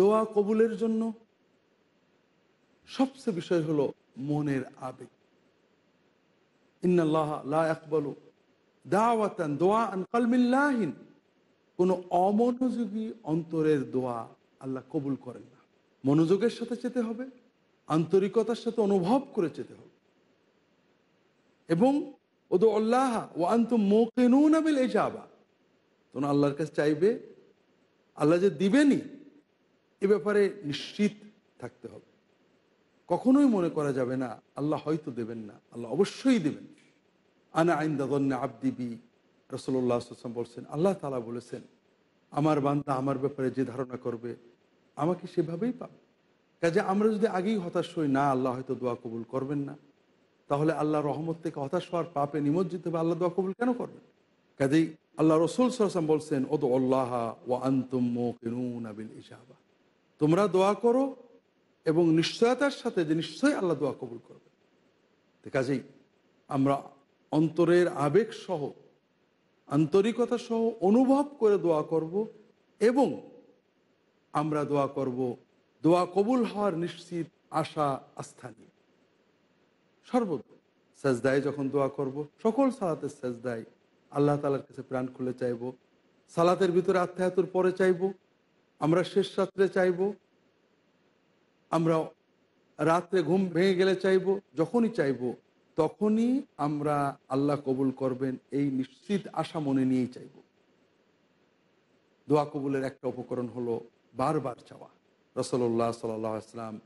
দোয়া কবুলের জন্য সবচেয়ে বিষয় হলো মনের আবেগ। ইন্নাল্লাহ দাওয়াতান দোয়া কোনো অমনোযোগী অন্তরের দোয়া আল্লাহ কবুল করেন না। মনোযোগের সাথে যেতে হবে, আন্তরিকতার সাথে অনুভব করে যেতে হবে। এবং ওদো আল্লাহ ও আন্ত মোকেনুন আবিল এই যাবা তোমরা আল্লাহর কাছে চাইবে, আল্লাহ যে দিবেনই এ ব্যাপারে নিশ্চিত থাকতে হবে। কখনোই মনে করা যাবে না, আল্লাহ হয়তো দেবেন না, আল্লাহ অবশ্যই দেবেন। আনা আইন দাদন্নে আবদিবি রসল্লাহ আসলাম বলছেন, আল্লাহ তালা বলেছেন, আমার বান্দা আমার ব্যাপারে যে ধারণা করবে, আমাকে সেভাবেই পাবে। কাজে আমরা যদি আগেই হতাশ হই, না, আল্লাহ হয়তো দোয়া কবুল করবেন না। তাহলে আল্লাহ রহমত থেকে হতাশ হওয়ার পাপে নিমজ্জিত হবে আল্লাহ দোয়া কবুল কেন করবেন? কাজেই আল্লাহ রসুল সাল্লাম বলছেন ও তো আল্লাহ ও আন্তুম আবিল ইসাবা তোমরা দোয়া করো এবং নিশ্চয়তার সাথে যে নিশ্চয়ই আল্লাহ দোয়া কবুল করবে। কাজেই আমরা অন্তরের আবেগ সহ, আন্তরিকতা সহ অনুভব করে দোয়া করব এবং আমরা দোয়া করব, দোয়া কবুল হওয়ার নিশ্চিত আশা, আস্থা নিয়ে। সর্বদা সেজদায় যখন দোয়া করব, সকল সালাতের সেজদায় আল্লাহ তালার কাছে প্রাণ খুলে চাইব, সালাতের ভিতরে আত্মায়াতুর পরে চাইব আমরা শেষ রাত্রে চাইব, আমরা রাত্রে ঘুম ভেঙে গেলে চাইব, যখনই চাইব, তখনই আমরা আল্লাহ কবুল করবেন, এই নিশ্চিত আশা মনে নিয়েই চাইব। দোয়া কবুলের একটা উপকরণ হলো বারবার চাওয়া। রসল্লাহ সাল্লাম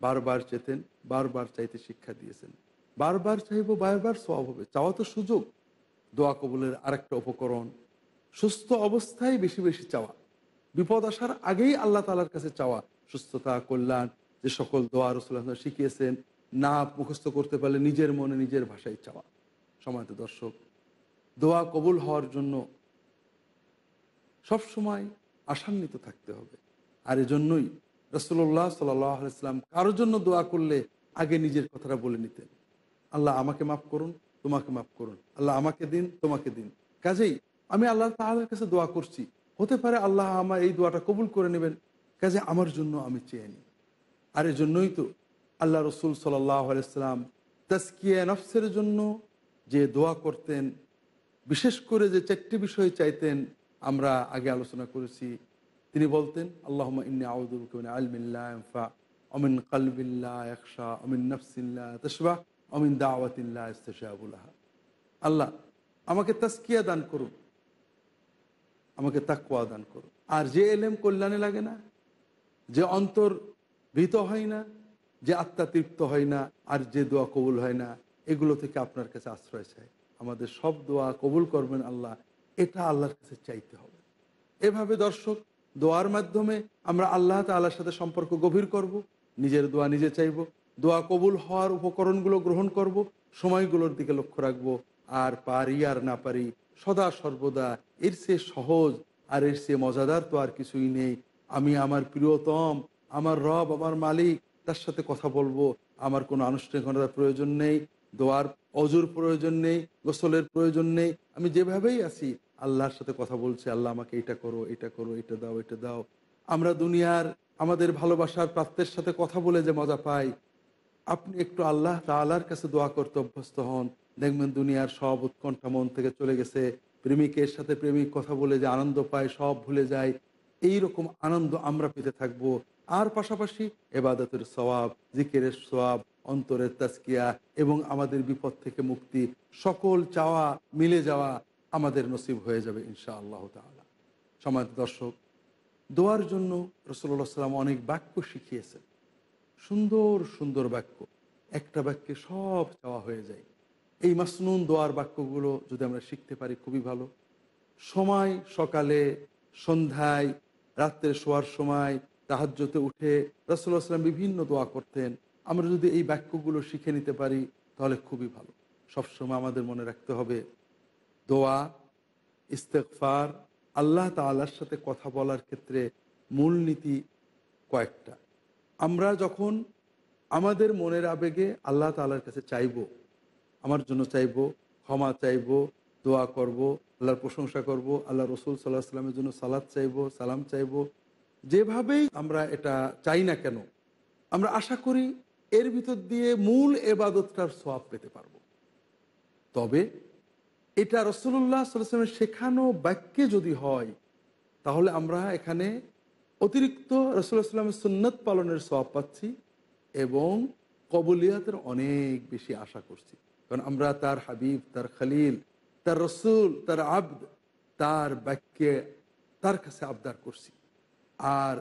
বারবার চেতেন, বারবার চাইতে শিক্ষা দিয়েছেন। বারবার চাইব, বারবার সব হবে। চাওয়া তো সুযোগ। দোয়া কবুলের আরেকটা উপকরণ, সুস্থ অবস্থায় বেশি বেশি চাওয়া। বিপদ আসার আগেই আল্লাহ তালার কাছে চাওয়া, সুস্থতা, কল্যাণ, যে সকল দোয়া রসুল্লাহ শিখিয়েছেন না মুখস্থ করতে পারলে নিজের মনে নিজের ভাষায় চাওয়া। সময়ত দর্শক, দোয়া কবুল হওয়ার জন্য সব সময় আশান্বিত থাকতে হবে। আর এজন্যই রসুল্লাহ সাল্লাম কারোর জন্য দোয়া করলে আগে নিজের কথাটা বলে নিতেন। আল্লাহ আমাকে মাফ করুন, তোমাকে মাফ করুন। আল্লাহ আমাকে দিন, তোমাকে দিন। কাজেই আমি আল্লাহ তাহলে কাছে দোয়া করছি। হতে পারে আল্লাহ আমার এই দোয়াটা কবুল করে নেবেন, কাজে আমার জন্য আমি চেয়ে নিই। আর এজন্যই তো আল্লাহ রসুল সাল্লাহ আলাইসাল্লাম তাস্কিয়া নফসের জন্য যে দোয়া করতেন, বিশেষ করে যে চারটি বিষয় চাইতেন, আমরা আগে আলোচনা করেছি। তিনি বলতেন আল্লাহ ইন্নি আউদুবিন আলমিল্লা অমিন কালবিল্লা একশা অমিন নফসিল্লা তসবাহ অমিন দাওয়াতিল্লা ইস্তেশাবুল্লাহ আল্লাহ, আমাকে তাস্কিয়া দান করুন। আমাকে তাকুয়া দান করুন আর যে এলেম কল্যাণে লাগে না, যে অন্তর ভীত হয় না, যে আত্মা তৃপ্ত হয় না, আর যে দোয়া কবুল হয় না, এগুলো থেকে আপনার কাছে আশ্রয় চাই। আমাদের সব দোয়া কবুল করবেন আল্লাহ, এটা আল্লাহর কাছে চাইতে হবে। এভাবে দর্শক, দোয়ার মাধ্যমে আমরা আল্লাহ তাল্লাহর সাথে সম্পর্ক গভীর করব, নিজের দোয়া নিজে চাইব, দোয়া কবুল হওয়ার উপকরণগুলো গ্রহণ করব, সময়গুলোর দিকে লক্ষ্য রাখব, আর পারি আর না পারি সদা সর্বদা। এর সে সহজ আর এর সে মজাদার তো আর কিছুই নেই। আমি আমার প্রিয়তম, আমার রব, আমার মালিক, তার সাথে কথা বলব। আমার কোনো আনুষ্ঠানিকতার প্রয়োজন নেই, দোয়ার অজুর প্রয়োজন নেই, গোসলের প্রয়োজন নেই। আমি যেভাবেই আছি, আল্লাহর সাথে কথা বলছি, আল্লাহ আমাকে এটা করো এটা করো, এটা দাও এটা দাও। আমরা দুনিয়ার, আমাদের ভালোবাসার প্রাপ্তের সাথে কথা বলে যে মজা পাই। আপনি একটু আল্লাহ তালার কাছে দোয়া করতে অভ্যস্ত হন। দেখবেন দুনিয়ার সব উৎকণ্ঠা মন থেকে চলে গেছে। প্রেমিকের সাথে প্রেমিক কথা বলে যে আনন্দ পায়, সব ভুলে যায়। এই রকম আনন্দ আমরা পেতে থাকব। আর পাশাপাশি এবাদতের সবাব জিকেরের সবাব অন্তরের তাস্কিয়া এবং আমাদের বিপদ থেকে মুক্তি, সকল চাওয়া মিলে যাওয়া আমাদের নসিব হয়ে যাবে ইনশা আল্লাহ তালা সমাজ দর্শক, দোয়ার জন্য রসল্লা সাল্লাম অনেক বাক্য শিখিয়েছেন। সুন্দর সুন্দর বাক্য। একটা বাক্যে সব চাওয়া হয়ে যায়। এই মাসনুন দোয়ার বাক্যগুলো যদি আমরা শিখতে পারি, খুবই ভালো। সময় সকালে, সন্ধ্যায়, রাত্রে শোয়ার সময় তাহাজ্যতে উঠে রসুল্লাহ সাল্লাম বিভিন্ন দোয়া করতেন। আমরা যদি এই বাক্যগুলো শিখে নিতে পারি, তাহলে খুবই ভালো। সবসময় আমাদের মনে রাখতে হবে, দোয়া ইস্তেকফার আল্লাহ তাল্লার সাথে কথা বলার ক্ষেত্রে মূলনীতি কয়েকটা। আমরা যখন আমাদের মনের আবেগে আল্লাহ তাল্লার কাছে চাইব আমার জন্য চাইব, ক্ষমা চাইব, দোয়া করব, আল্লাহর প্রশংসা করব, আল্লাহ রসুল সাল্লাহ সাল্লামের জন্য সালাদ চাইব, সালাম চাইব। যেভাবেই আমরা এটা চাই না কেন, আমরা আশা করি এর ভিতর দিয়ে মূল এবাদতটার সোয়াব পেতে পারব। তবে এটা রসুল্লাহ সাল্লামের শেখানো বাক্যে যদি হয়, তাহলে আমরা এখানে অতিরিক্ত রসুল্লাহ সাল্লামের সুন্নত পালনের সব পাচ্ছি এবং কবুলিয়াতের অনেক বেশি আশা করছি। কারণ আমরা তার হাবিব, তার খালিল, তার রসুল, তার আব্দ, তার বাক্যে তার কাছে আবদার করছি। আর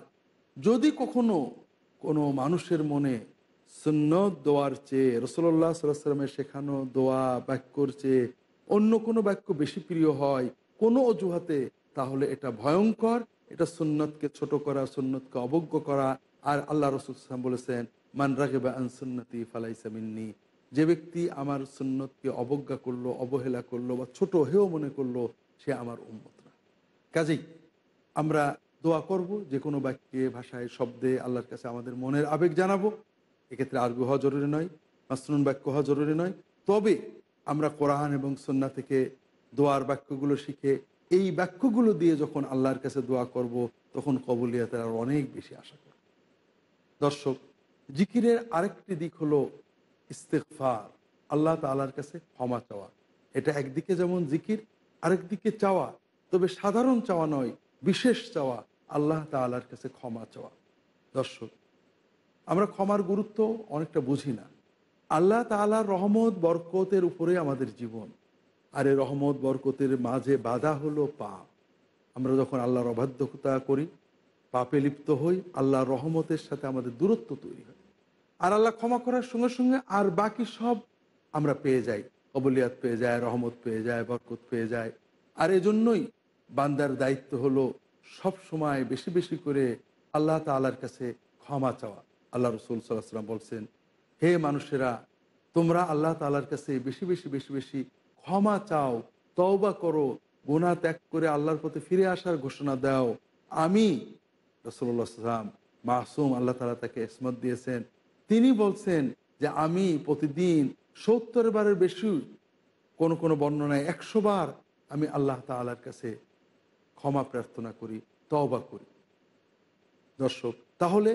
যদি কখনো কোনো মানুষের মনে সুন্নত দোয়ার চেয়ে রসল্লাহ সাল্লামের শেখানো দোয়া, বাক্যর চেয়ে অন্য কোনো বাক্য বেশি প্রিয় হয় কোনো অজুহাতে, তাহলে এটা ভয়ঙ্কর, এটা সুন্নতকে ছোট করা, সুন্নতকে অবজ্ঞ করা। আর আল্লাহ রসুল বলেছেন, মান রাগে বা আনসুন্নতি ফালাইসামিন্নি যে ব্যক্তি আমার সুন্নতকে অবজ্ঞা করল, অবহেলা করল বা ছোট হেও মনে করল, সে আমার উন্মত না। কাজেই আমরা দোয়া করব, যে কোনো বাক্যে, ভাষায়, শব্দে আল্লাহর কাছে আমাদের মনের আবেগ জানাব। এক্ষেত্রে আরবি হওয়া জরুরি নয়, মাসনুন বাক্য হওয়া জরুরি নয়। তবে আমরা কোরআন এবং সন্না থেকে দোয়ার বাক্যগুলো শিখে, এই বাক্যগুলো দিয়ে যখন আল্লাহর কাছে দোয়া করব, তখন কবুলিয়াতের আর অনেক বেশি আশা করব দর্শক, জিকিরের আরেকটি দিক হলো ইস্তেকফার আল্লাহ তালার কাছে ক্ষমা চাওয়া। এটা একদিকে যেমন জিকির, আরেকদিকে চাওয়া। তবে সাধারণ চাওয়া নয়, বিশেষ চাওয়া আল্লাহ তালার কাছে ক্ষমা চাওয়া। দর্শক, আমরা ক্ষমার গুরুত্ব অনেকটা বুঝি না। আল্লাহ তালার রহমত, বরকতের উপরে আমাদের জীবন। আর এই রহমত, বরকতের মাঝে বাধা হলো পাপ। আমরা যখন আল্লাহর অবাধ্যতা করি, পাপে লিপ্ত হই, আল্লাহর রহমতের সাথে আমাদের দূরত্ব তৈরি হয়। আর আল্লাহ ক্ষমা করার সঙ্গে সঙ্গে আর বাকি সব আমরা পেয়ে যাই। কবলিয়াত পেয়ে যায়, রহমত পেয়ে যায়, বরকত পেয়ে যায়। আর এজন্যই বান্দার দায়িত্ব হলো সব সময় বেশি বেশি করে আল্লাহ তালার কাছে ক্ষমা চাওয়া। আল্লাহ রসুল সাল্লাহ সাল্লাম বলছেন, হে মানুষেরা, তোমরা আল্লাহ তালার কাছে বেশি বেশি বেশি বেশি ক্ষমা চাও, তওবা করো গোনা ত্যাগ করে আল্লাহর প্রতি ফিরে আসার ঘোষণা দাও। আমি রসুল্লাহ সাল্লাম মাসুম আল্লাহ তালা তাকে ইসমত দিয়েছেন। তিনি বলছেন যে আমি প্রতিদিন সত্তর বারের বেশি কোন কোন বর্ণনায় একশো বার আমি আল্লাহ তালার কাছে ক্ষমা প্রার্থনা করি, তওবা করি। দর্শক, তাহলে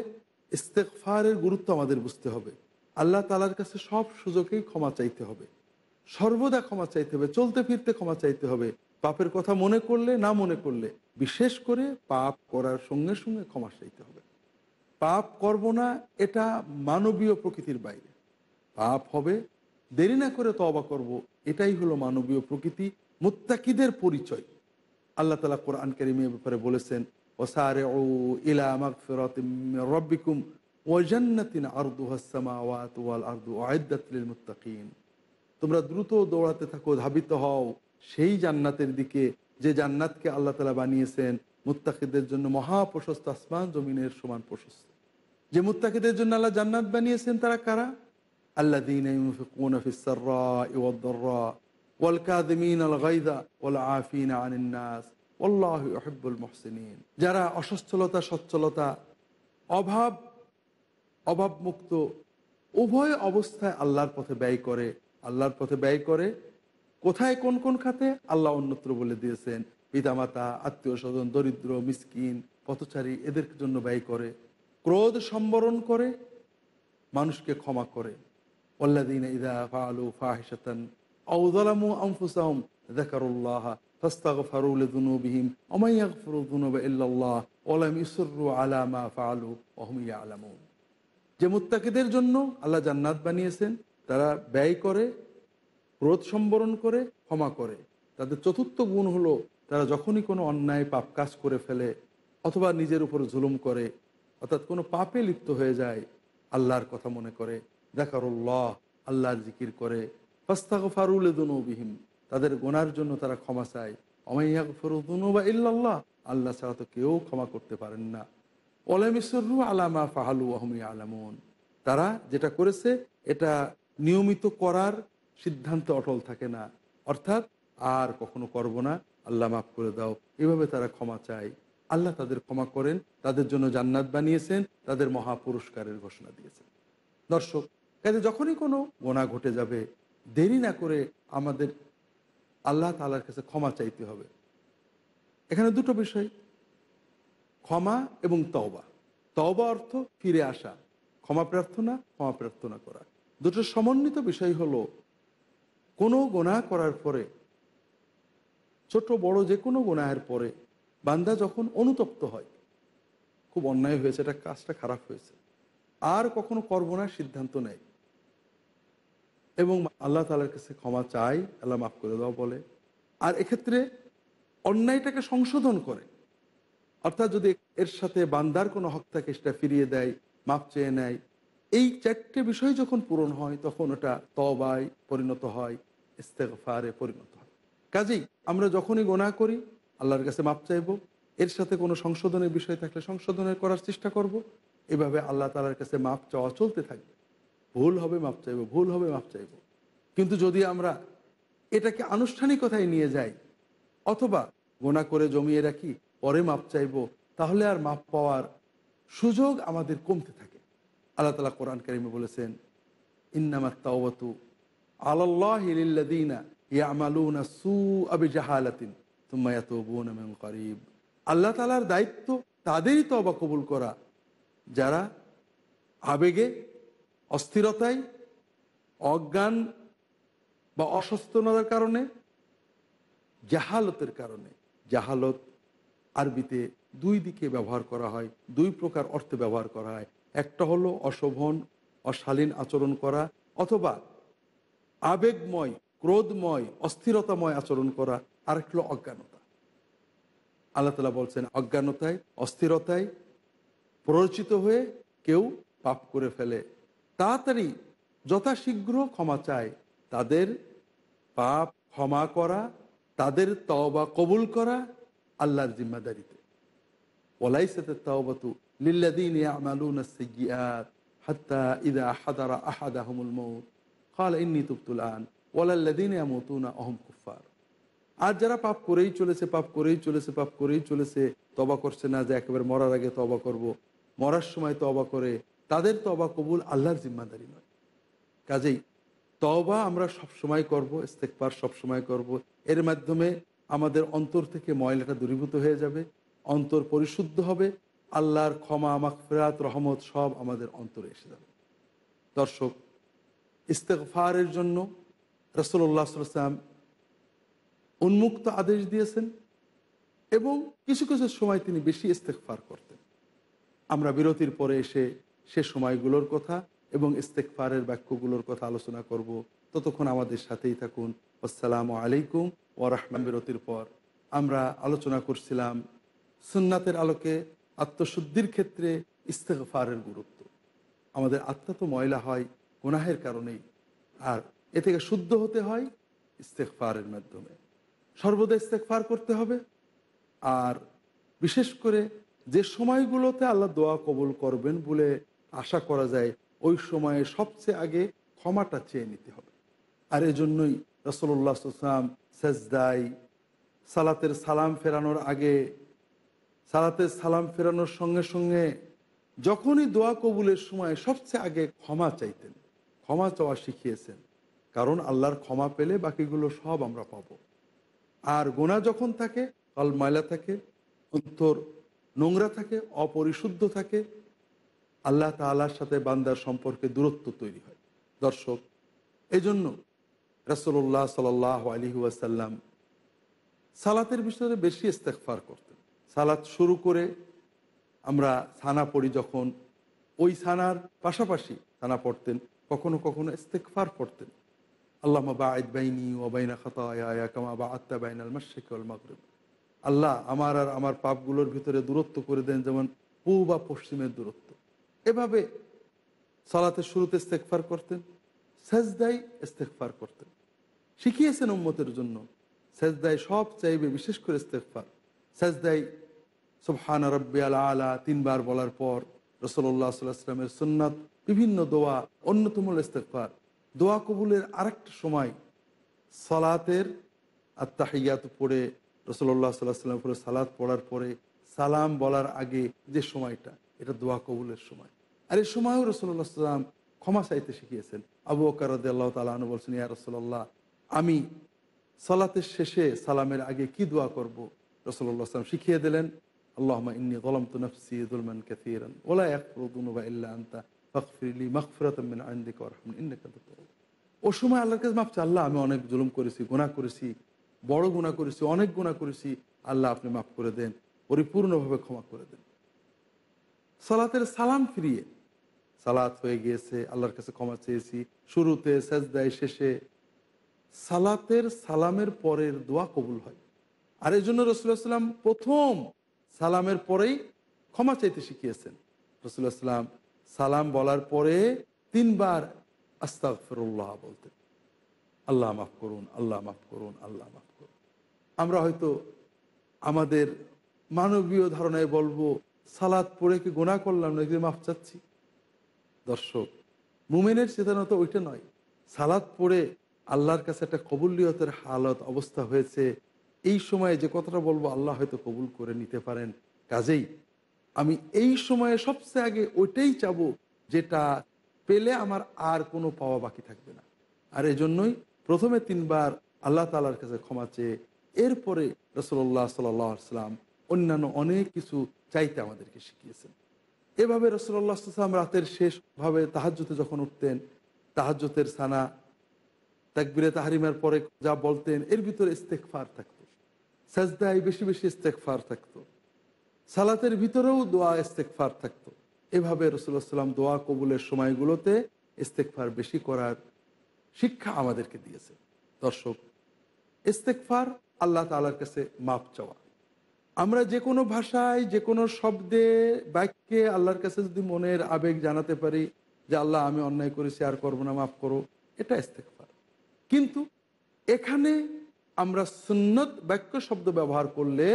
ইস্তেকফারের গুরুত্ব আমাদের বুঝতে হবে। আল্লাহ তালার কাছে সব সুযোগেই ক্ষমা চাইতে হবে। সর্বদা ক্ষমা চাইতে হবে, চলতে ফিরতে ক্ষমা চাইতে হবে। পাপের কথা মনে করলে, না মনে করলে, বিশেষ করে পাপ করার সঙ্গে সঙ্গে ক্ষমা চাইতে হবে। পাপ করব না, এটা মানবীয় প্রকৃতির বাইরে। পাপ হবে, দেরি না করে তবা করব, এটাই হলো মানবীয় প্রকৃতি, মুত্তাকিদের পরিচয়। আল্লাহ তালা কোরআন কারিমের ব্যাপারে বলেছেন ওসারে ও ইলা মাগফিরাত রব্বিকুম ওয়াজান্নাতিন আরদু হাসসামাওয়াত ওয়াল আরদু আইদ্দাতিল মুত্তাকিন। তোমরা দ্রুত দৌড়াতে থাকো, ধাবিত হও, সেই জান্নাতের দিকে, যে জান্নাতকে আল্লাহ তালা বানিয়েছেন, মুত্তাকিদের জন্য মহাপ্রশস্ত আসমান জমিনের সমান প্রশস্ত। যে মুত্তাকিদের জন্য আল্লাহ জান্নাত বানিয়েছেন তারা কারা? আল্লাহ যারা অসচ্ছলতা, সচ্ছলতা, অভাব, অভাবমুক্ত, উভয় অবস্থায় আল্লাহর পথে ব্যয় করে। আল্লাহর পথে ব্যয় করে কোথায় কোন কোন খাতে? আল্লাহ অন্যত্র বলে দিয়েছেন, পিতামাতা, আত্মীয় স্বজন, দরিদ্র, মিসকিন, পথচারী, এদের জন্য ব্যয় করে। ক্রোধ সম্বরণ করে, মানুষকে ক্ষমা করে। ওল্লাদিন ইদা ফালু ফাহিসাতান আউজালামু আনফুসাহুম যাকারুল্লাহ ফাস্তাগফারু লিযুনুবিহিম ওয়া মান ইয়াগফিরু যুনুবা ইল্লাল্লাহ ওয়া লাম ইসরু আলা মা ফাআলু ওয়া হুম যে মুত্তাকিদের জন্য আল্লাহ জান্নাত বানিয়েছেন, তারা ব্যয় করে, ক্রোধ সম্বরণ করে, ক্ষমা করে। তাদের চতুর্থ গুণ হলো, তারা যখনই কোনো অন্যায় পাপ কাজ করে ফেলে অথবা নিজের উপর জুলুম করে অর্থাৎ কোনো পাপে লিপ্ত হয়ে যায়, আল্লাহর কথা মনে করে। দেখারুল্লাহ আল্লাহর জিকির করে। ফাস্তাক ফারুল দুনুবিহীন তাদের গোনার জন্য তারা ক্ষমা চায়। অমাইয়াক ফরুদুনু বা ইল্লাল্লাহ, আল্লাহ ছাড়া তো কেউ ক্ষমা করতে পারেন না। ওলামিসরু আলামা ফাহালু আহমি আলামুন তারা যেটা করেছে, এটা নিয়মিত করার সিদ্ধান্ত অটল থাকে না। অর্থাৎ আর কখনো করব না, আল্লাহ মাফ করে দাও। এভাবে তারা ক্ষমা চায়। আল্লাহ তাদের ক্ষমা করেন, তাদের জন্য জান্নাত বানিয়েছেন, তাদের মহা পুরস্কারের ঘোষণা দিয়েছেন। দর্শক, কাজে যখনই কোনো গোনা ঘটে যাবে, দেরি না করে আমাদের আল্লাহ তালার কাছে ক্ষমা চাইতে হবে। এখানে দুটো বিষয়, ক্ষমা এবং তওবা। তওবা অর্থ ফিরে আসা, ক্ষমা প্রার্থনা ক্ষমা প্রার্থনা করা। দুটো সমন্বিত বিষয় হলো, কোনো গোনা করার পরে, ছোট বড় যে কোনো গোনাহের পরে বান্দা যখন অনুতপ্ত হয়, খুব অন্যায় হয়েছে, এটা কাজটা খারাপ হয়েছে, আর কখনো করব না, সিদ্ধান্ত নেয়। এবং আল্লাহ তালার কাছে ক্ষমা চাই, আল্লাহ মাফ করে দেওয়া বলে। আর এক্ষেত্রে অন্যায়টাকে সংশোধন করে। অর্থাৎ যদি এর সাথে বান্দার কোনো হক থাকে, সেটা ফিরিয়ে দেয় মাপ চেয়ে নেয়। এই চারটে বিষয় যখন পূরণ হয়, তখন ওটা তবায় পরিণত হয় ইস্তেফারে পরিণত হয়। কাজেই আমরা যখনই গোনা করি আল্লাহর কাছে মাপ চাইব। এর সাথে কোনো সংশোধনের বিষয় থাকলে সংশোধনের করার চেষ্টা করব। এভাবে আল্লাহ তালার কাছে মাপ চাওয়া চলতে থাকবে। ভুল হবে মাপ চাইব, ভুল হবে মাপ চাইব। কিন্তু যদি আমরা এটাকে আনুষ্ঠানিকতায় নিয়ে যাই, অথবা গোনা করে জমিয়ে রাখি, পরে মাপ চাইব, তাহলে আর মাপ পাওয়ার সুযোগ আমাদের কমতে থাকে। আল্লাহ তালা কোরআন কারিমে বলেছেন, ইন্নামাত তাওবাতু আল্লাহিনা ইয়ামালুনা সু আবি জাহালাতিন তুম্মা ইয়াতুবুনা মিন করিব আল্লাহ তালার দায়িত্ব তাদেরই তবা কবুল করা। যারা আবেগে, অস্থিরতায়, অজ্ঞান বা অসুস্থতার কারণে, জাহালতের কারণে, জাহালত আরবিতে দুই দিকে ব্যবহার করা হয়, দুই প্রকার অর্থে ব্যবহার করা হয়। একটা হলো অশোভন, অশালীন আচরণ করা, অথবা আবেগময়, ক্রোধময়, অস্থিরতাময় আচরণ করা। আর একটা হলো অজ্ঞানতা আল্লাহ তালা বলছেন অজ্ঞানতায় অস্থিরতায় প্ররোচিত হয়ে কেউ পাপ করে ফেলে তাড়াতাড়ি যথাশীঘ্র ক্ষমা চায় তাদের পাপ ক্ষমা করা তাদের তওবা কবুল করা আল্লাহর জিম্মাদারিতে ওলাই সাথে তওবাতু লিল্লাদিন ইয়ামালুন السيئات حتى إذا حضر أحدهم الموت قال إني تبت الآن ولا الذين يموتون وهم كفار আর যারা পাপ করেই চলেছে, পাপ করেই চলেছে, পাপ করেই চলেছে তবা করছে না যে একেবারে মরার আগে তবা করব। মরার সময় তবা করে, তাদের তবা কবুল আল্লাহর জিম্মাদারি নয় কাজেই তবা আমরা সব সময় করব ইস্তেকবার সব সময় করব এর মাধ্যমে আমাদের অন্তর থেকে ময়লাটা দূরীভূত হয়ে যাবে, অন্তর পরিশুদ্ধ হবে, আল্লাহর ক্ষমা মাকফেরাত রহমত সব আমাদের অন্তরে এসে যাবে দর্শক ইস্তেকফারের জন্য রসল্লাহ সাল্লাম উন্মুক্ত আদেশ দিয়েছেন এবং কিছু কিছু সময় তিনি বেশি ইস্তেকফার করতেন। আমরা বিরতির পরে এসে সে সময়গুলোর কথা এবং ইস্তেকফারের বাক্যগুলোর কথা আলোচনা করব। ততক্ষণ আমাদের সাথেই থাকুন। আসসালামু আলাইকুম ও রাহমান বিরতির পর আমরা আলোচনা করছিলাম সুন্নাতের আলোকে আত্মশুদ্ধির ক্ষেত্রে ইস্তেকফারের গুরুত্ব। আমাদের আত্মা তো ময়লা হয়, গুনাহের কারণেই। আর এ থেকে শুদ্ধ হতে হয় ইস্তেকফারের মাধ্যমে। সর্বদা ইস্তেকফার করতে হবে। আর বিশেষ করে যে সময়গুলোতে আল্লাহ দোয়া কবুল করবেন বলে আশা করা যায়, ওই সময়ে সবচেয়ে আগে ক্ষমাটা চেয়ে নিতে হবে। আর এজন্যই রসল্লাহ সাল্লাম সেজদাই সালাতের সালাম ফেরানোর আগে, সালাতের সালাম ফেরানোর সঙ্গে সঙ্গে যখনই দোয়া কবুলের সময় সবচেয়ে আগে ক্ষমা চাইতেন, ক্ষমা চাওয়া শিখিয়েছেন। কারণ আল্লাহর ক্ষমা পেলে বাকিগুলো সব আমরা পাব। আর গোনা যখন থাকে কল ময়লা থাকে, অন্তর নোংরা থাকে, অপরিশুদ্ধ থাকে, আল্লাহ তাল্লার সাথে বান্দার সম্পর্কে দূরত্ব তৈরি হয়। দর্শক, এজন্য রসল্লাহ সাল আলী ওয়াসাল্লাম সালাতের বিষয়ে বেশি ইস্তেকফার করতেন। সালাত শুরু করে আমরা সানা পড়ি যখন, ওই সানার পাশাপাশি সানা পড়তেন, কখনো কখনো ইস্তেকফার পড়তেন আল্লাহ বাঈদ বাইনি ও বাইনা খাতা কামা বা আত্মা বাইনাল মাসিক মাগরব। আল্লাহ আমার আর আমার পাপগুলোর ভিতরে দূরত্ব করে দেন, যেমন পূব বা পশ্চিমের দূরত্ব। এভাবে সালাতের শুরুতে ইস্তেকফার করতেন সেজদাই ইস্তেকফার করতেন। শিখিয়েছেন উম্মতের জন্য সেজদাই সব চাইবে বিশেষ করে ইস্তেকফার সেজদাই সুবহান রব্বি আলা আলা তিনবার বলার পর রসল্লাহ সাল্লামের সুন্নাত বিভিন্ন দোয়া, অন্যতম ইস্তেকফার দোয়া কবুলের আরেকটা সময় সালাতের আত্মাহিয়াত পড়ে রসল্লাহ সাল্লাহ সাল্লাম পরে সালাত পড়ার পরে সালাম বলার আগে যে সময়টা, এটা দোয়া কবুলের সময়। আর এই সময়ও রসল্লাহ সাল্লাম ক্ষমা চাইতে শিখিয়েছেন। আবু ওকারদ আল্লাহ তালু বলছেন, ইয়া রসল্লাহ আমি সালাতের শেষে সালামের আগে কি দোয়া করব? রসল্লাহ সাল্লাম শিখিয়ে দিলেন আল্লাহ ইন্নি গলম তো নফসি দুলমান কাসিরান ওলা একরুদুনুবা ইল্লা আন্তা। ফখফিরলি মখফিরাতমিন আইন্দিক রহমান ইন্নাকা ও সময় আল্লাহর কাছে মাপছে আল্লাহ আমি অনেক জুলুম করেছি গুণা করেছি, বড় গুণা করেছি, অনেক গুণা করেছি, আল্লাহ আপনি মাফ করে দেন, পরিপূর্ণভাবে ক্ষমা করে দেন। সালাতের সালাম ফিরিয়ে, সালাত হয়ে গিয়েছে, আল্লাহর কাছে ক্ষমা চেয়েছি, শুরুতে সেজদায় শেষে সালাতের সালামের পরের দোয়া কবুল হয়। আর এই জন্য রসুল্লাহ প্রথম সালামের পরেই ক্ষমা চাইতে শিখিয়েছেন। রসুল্লাহ সালাম বলার পরে তিনবার আস্তাগফিরুল্লাহ বলতেন আল্লাহ মাফ করুন, আল্লাহ মাফ করুন, আল্লাহ মাফ করুন। আমরা হয়তো আমাদের মানবীয় ধারণায় বলব সালাদ পড়ে কি গোনা করলাম না একদিন মাফ চাচ্ছি? দর্শক, মুমেনের চেতনা তো ওইটা নয়। সালাদ পড়ে আল্লাহর কাছে একটা কবুলিয়তের হালত অবস্থা হয়েছে। এই সময়ে যে কথাটা বলব, আল্লাহ হয়তো কবুল করে নিতে পারেন। কাজেই আমি এই সময়ে সবচেয়ে আগে ওইটাই চাবো যেটা পেলে আমার আর কোনো পাওয়া বাকি থাকবে না। আর এই জন্যই প্রথমে তিনবার আল্লাহ তালার কাছে ক্ষমা চেয়ে এরপরে রসল্লাহ সাল্লাম অন্যান্য অনেক কিছু চাইতে আমাদেরকে শিখিয়েছেন। এভাবে রসল্লাহ সাল্লাম রাতের শেষভাবে তাহাজ্যতে যখন উঠতেন তাহাজ্যতের সানা, তাকবিরে তাহারিমার পরে যা বলতেন, এর ভিতরে ইস্তেকফার থাকতো। সাজদায় বেশি বেশি ইস্তেকফার থাকতো। সালাতের ভিতরেও দোয়া ইস্তেকফার থাকতো। এভাবে রসুল্লাহ সাল্লাম দোয়া কবুলের সময়গুলোতে ইস্তেকফার বেশি করার শিক্ষা আমাদেরকে দিয়েছে। দর্শক ইস্তেকফার আল্লাহ তালার কাছে মাপ চাওয়া। আমরা যে কোনো ভাষায়, যে কোনো শব্দে, বাক্যে আল্লাহর কাছে যদি মনের আবেগ জানাতে পারি যে, আল্লাহ, আমি অন্যায় করেছি, আর করব না, মাফ করো, এটা ইস্তেকফার কিন্তু এখানে আমরা সুন্নত বাক্য শব্দ ব্যবহার করলে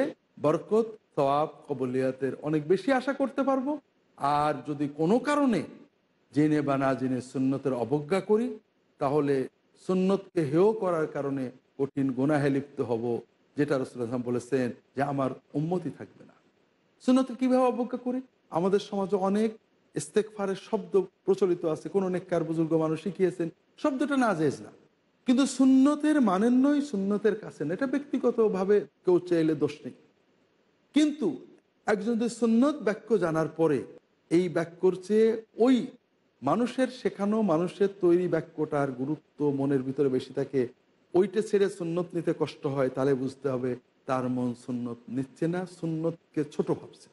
বরকত সওয়াব কবলিয়াতের অনেক বেশি আশা করতে পারব। আর যদি কোনো কারণে জেনে বা না জেনে সুন্নতের অবজ্ঞা করি, তাহলে সুন্নতকে হেয় করার কারণে কঠিন গোনাহে লিপ্ত হব, যেটা রসুলাম বলেছেন যে আমার উন্মতি থাকবে না। সুন্নতকে কীভাবে অবজ্ঞা করি? আমাদের সমাজে অনেক ইস্তেকফারের শব্দ প্রচলিত আছে। কোনো নেককার বুজুর্গ মানুষ শিখিয়েছেন, শব্দটা না যেজ না। কিন্তু সুন্নতের মানেন নয়, সুন্নতের কাছে না এটা ব্যক্তিগতভাবে কেউ চাইলে দোষ নেই। কিন্তু একজন যদি সুন্নত বাক্য জানার পরে এই বাক্যর চেয়ে ওই মানুষের শেখানো, মানুষের তৈরি বাক্যটার গুরুত্ব মনের ভিতরে বেশি থাকে, ওইটা ছেড়ে সুন্নত নিতে কষ্ট হয়, তাহলে বুঝতে হবে তার মন সুন্নত নিচ্ছে না, সুন্নতকে ছোট ভাবছে।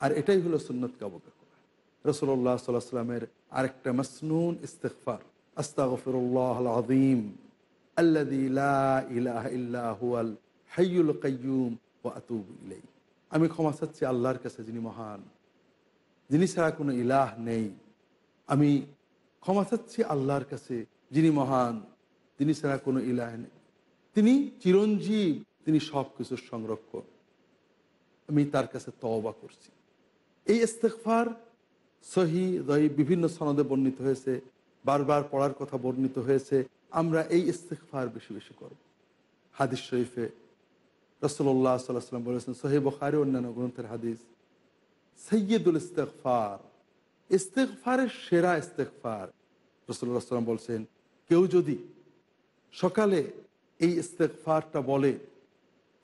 আর এটাই হলো সুন্নতকে অবজ্ঞা করা। রসল্লাহ সাল্লাহ সাল্লামের আরেকটা মাসনুন ইস্তেকফার আস্তাগফিরুল্লাহ লা ইলাহা ইল্লা হুয়াল হাইয়ুল কাইয়্যুম। ওয়া আতুবু ইলাইহি। আমি ক্ষমা চাচ্ছি আল্লাহর কাছে, যিনি মহান। যিনি ছাড়া কোনো ইলাহ নেই। আমি ক্ষমা চাচ্ছি আল্লাহর কাছে, যিনি মহান। তিনি ছাড়া কোনো ইলাহ নেই। তিনি চিরঞ্জীব, তিনি সব কিছুর সংরক্ষক। আমি তার কাছে তওবা করছি। এই ইস্তেকফার সহি দহি বিভিন্ন সনদে বর্ণিত হয়েছে। বারবার পড়ার কথা বর্ণিত হয়েছে। আমরা এই ইস্তেকফার বেশি বেশি করব। হাদিস শরীফে রসল্লাহ সাল্লাহ সাল্লাম বলেছেন সহি বখারি অন্যান্য গ্রন্থের হাদিস সৈয়দুল ইস্তেকফার ইস্তেকফারের সেরা ইস্তেকফার রসল্লাহ সাল্লাম বলছেন, কেউ যদি সকালে এই ইস্তেকফারটা বলে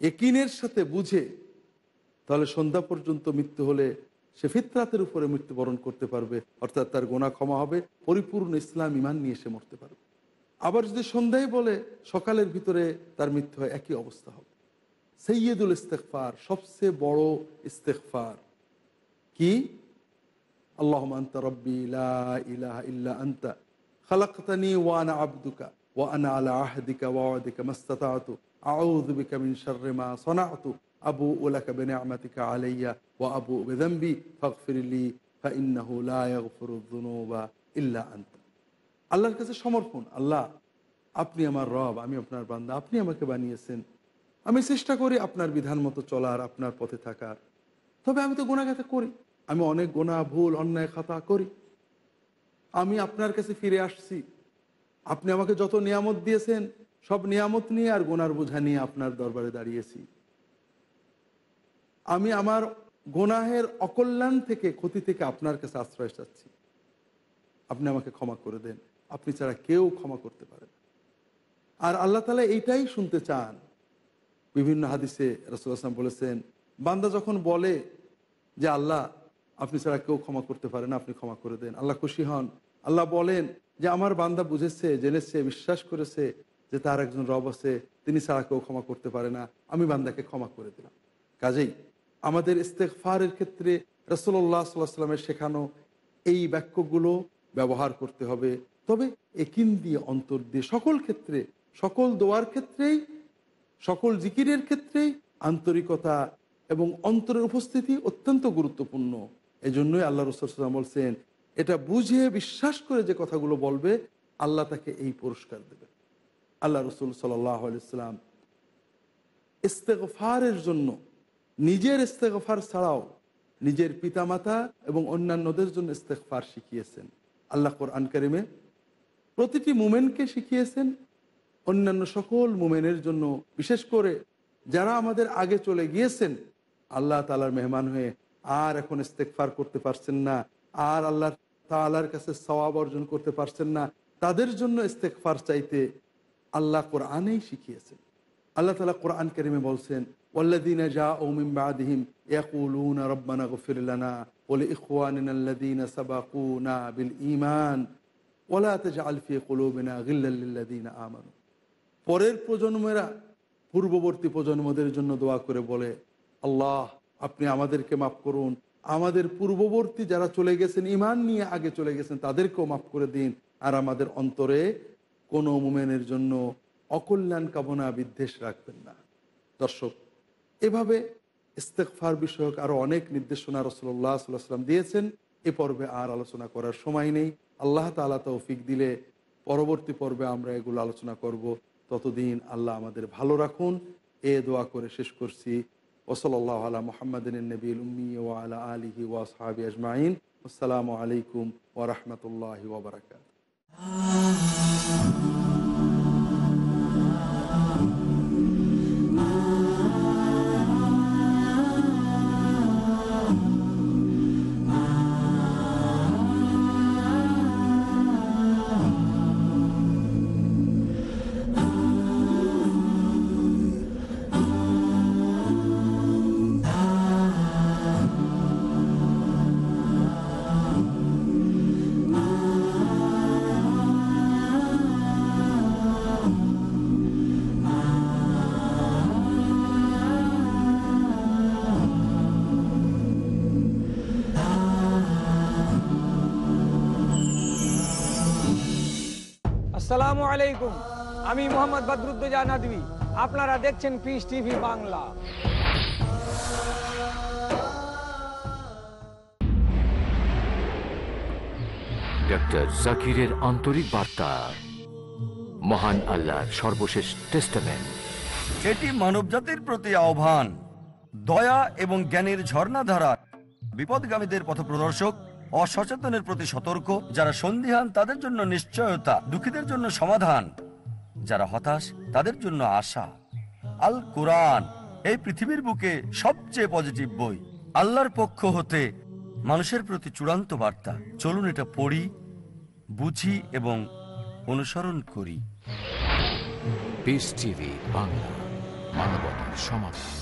একিনের সাথে বুঝে, তাহলে সন্ধ্যা পর্যন্ত মৃত্যু হলে সে ফিতরাতের উপরে মৃত্যুবরণ করতে পারবে, অর্থাৎ তার গোনা ক্ষমা হবে, পরিপূর্ণ ইসলাম ইমান নিয়ে সে মরতে পারবে। আবার যদি সন্ধ্যায় বলে, সকালের ভিতরে তার মৃত্যু হয়, একই অবস্থা হবে। সৈয়দুল ইস্তেকফার সবচেয়ে বড় ইস্তেকফার কি আল্লাহ আন্তা রব্বি লা ইলাহা ইল্লা আন্তা খালাকতানি ওয়ানা আবদুকা ওয়ানা আলা আহদিকা ওয়াদিকা মাস্তাতাতু আউযু বিকা মিন শাররি মা সানাতু আবু উলাকা বিনিআমাতিকা আলাইয়া ওয়া আবু বিযামবি ফাগফিরলি ফাইন্নাহু লা ইয়াগফিরু যুনুবা ইল্লা আনতা আল্লাহর কাছে সমর্পণ আল্লাহ আপনি আমার রব আমি আপনার বান্দা আপনি আমাকে বানিয়েছেন আমি চেষ্টা করি আপনার বিধান মতো চলার, আপনার পথে থাকার। তবে আমি তো গোনাগাতে করি। আমি অনেক গোনা ভুল, অন্যায়, খাতা করি। আমি আপনার কাছে ফিরে আসছি। আপনি আমাকে যত নিয়ামত দিয়েছেন, সব নিয়ামত নিয়ে আর গোনার বোঝা নিয়ে আপনার দরবারে দাঁড়িয়েছি। আমি আমার গোনাহের অকল্যাণ থেকে, ক্ষতি থেকে আপনার কাছে আশ্রয় চাচ্ছি। আপনি আমাকে ক্ষমা করে দেন। আপনি ছাড়া কেউ ক্ষমা করতে পারেন আর আল্লাহ তালা এইটাই শুনতে চান। বিভিন্ন হাদিসে রসুল আসলাম বলেছেন, বান্দা যখন বলে যে, আল্লাহ, আপনি ছাড়া কেউ ক্ষমা করতে পারে না, আপনি ক্ষমা করে দেন। আল্লাহ খুশি হন। আল্লাহ বলেন যে, আমার বান্দা বুঝেছে, জেনেছে, বিশ্বাস করেছে যে, তার একজন রব আছে, তিনি ছাড়া কেউ ক্ষমা করতে পারে না, আমি বান্দাকে ক্ষমা করে দিলাম। কাজেই আমাদের ইস্তেকফারের ক্ষেত্রে রসল্লাহ সাল্লাহ সাল্লামের শেখানো এই বাক্যগুলো ব্যবহার করতে হবে। তবে একিন দিয়ে অন্তর দিয়ে সকল ক্ষেত্রে, সকল দোয়ার ক্ষেত্রেই সকল জিকিরের ক্ষেত্রেই আন্তরিকতা এবং অন্তরের উপস্থিতি অত্যন্ত গুরুত্বপূর্ণ। এজন্যই আল্লাহ রসুলাম বলছেন, এটা বুঝে বিশ্বাস করে যে কথাগুলো বলবে, আল্লাহ তাকে এই পুরস্কার দেবে। আল্লাহ রসুল সাল্লাম ইস্তেগফারের জন্য, নিজের ইস্তেগফার ছাড়াও নিজের পিতামাতা এবং অন্যান্যদের জন্য ইস্তেগফার শিখিয়েছেন। আল্লাহ কোরআন কারিমে প্রতিটি মুমেনকে শিখিয়েছেন অন্যান্য সকল মুমেনের জন্য বিশেষ করে যারা আমাদের আগে চলে গিয়েছেন আল্লাহ তালার মেহমান হয়ে আর এখন ইস্তেকফার করতে পারছেন না আর আল্লাহ তালার কাছে সওয়াব অর্জন করতে পারছেন না তাদের জন্য ইস্তেকফার চাইতে আল্লাহ কোরআনেই শিখিয়েছেন আল্লাহ তালা কোরআন করিমে বলছেন والذين جاءوا من بعدهم يقولون ربنا اغفر لنا ولإخواننا الذين سبقونا بالإيمان ولا تجعل في قلوبنا غلا للذين آمنوا পরের প্রজন্মেরা পূর্ববর্তী প্রজন্মদের জন্য দোয়া করে বলে, আল্লাহ, আপনি আমাদেরকে মাফ করুন। আমাদের পূর্ববর্তী যারা চলে গেছেন ইমান নিয়ে আগে চলে গেছেন, তাদেরকেও মাফ করে দিন। আর আমাদের অন্তরে কোনো মুমেনের জন্য অকল্যাণ কামনা বিদ্বেষ রাখবেন না। দর্শক, এভাবে ইস্তেকফার বিষয়ক আরও অনেক নির্দেশনা রসল্লাহ সাল্লাম দিয়েছেন। এ পর্বে আর আলোচনা করার সময় নেই। আল্লাহ তালা তৌফিক দিলে পরবর্তী পর্বে আমরা এগুলো আলোচনা করব। ততদিন আল্লাহ আমাদের ভালো রাখুন। এ দোয়া করে শেষ করছি। ওসলাল্লাহ আলা মোহাম্মদিন নবীল উম্মি ওয়ালা আলিহি ওয়াসহাবি আজমাইন। আসসালামু আলাইকুম ওরহমতুল্লাহ ওবরাকাত আসসালামু আলাইকুম। আমি মোহাম্মদ বদরুদ্দোজা নদী আপনারা দেখছেন পিস টিভি বাংলা। ডক্টর জাকিরের আন্তরিক বার্তা। মহান আল্লাহর সর্বশেষ টেস্টামেন্ট। এটি মানবজাতির প্রতি আহ্বান দয়া এবং জ্ঞানের ঝর্ণাধারা বিপদগামীদের পথপ্রদর্শক অসচেতনের প্রতি সতর্ক, যারা সন্দিহান, তাদের জন্য নিশ্চয়তা, দুঃখীদের জন্য সমাধান, যারা হতাশ, তাদের জন্য আশা। আল কোরআন, এই পৃথিবীর বুকে সবচেয়ে পজিটিভ বই। আল্লাহর পক্ষ হতে মানুষের প্রতি চূড়ান্ত বার্তা। চলুন এটা পড়ি, বুঝি এবং অনুসরণ করি। বাংলা মানবতার সমাধান